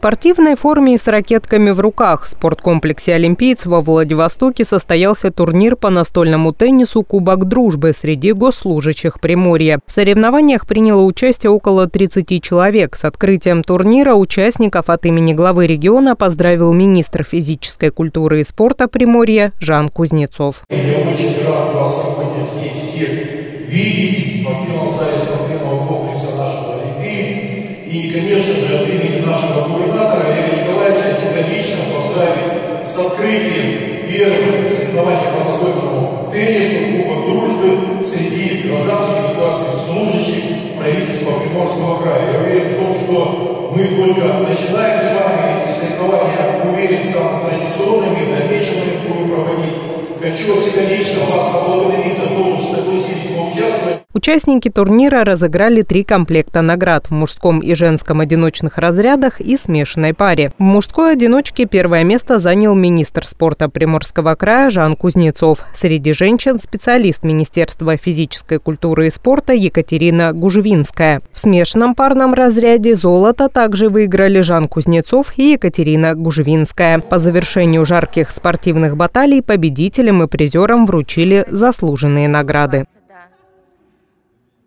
спортивной форме и с ракетками в руках в спорткомплексе «Олимпиец» во Владивостоке состоялся турнир по настольному теннису «Кубок дружбы» среди госслужащих Приморья. В соревнованиях приняло участие около 30 человек. С открытием турнира участников от имени главы региона поздравил министр физической культуры и спорта Приморья Жан Кузнецов. Я очень рад вас сегодня здесь всех видеть, «Олимпиец». Конечно же, от имени нашего губернатора Олега Николаевича тебя лично поздравить с открытием первого соревнования по настольному теннису Кубок дружбы среди гражданских государственных служащих правительства Приморского края. Я уверен в том, что мы только начинаем с вами эти соревнования, уверен, станут традиционными, в дальнейшем мы их будем проводить. Хочу от себя лично вас поблагодарить за то. Участники турнира разыграли три комплекта наград в мужском и женском одиночных разрядах и смешанной паре. В мужской одиночке первое место занял министр спорта Приморского края Жан Кузнецов. Среди женщин – специалист Министерства физической культуры и спорта Екатерина Гужвинская. В смешанном парном разряде золото также выиграли Жан Кузнецов и Екатерина Гужвинская. По завершению жарких спортивных баталий победителям и призерам вручили заслуженные награды.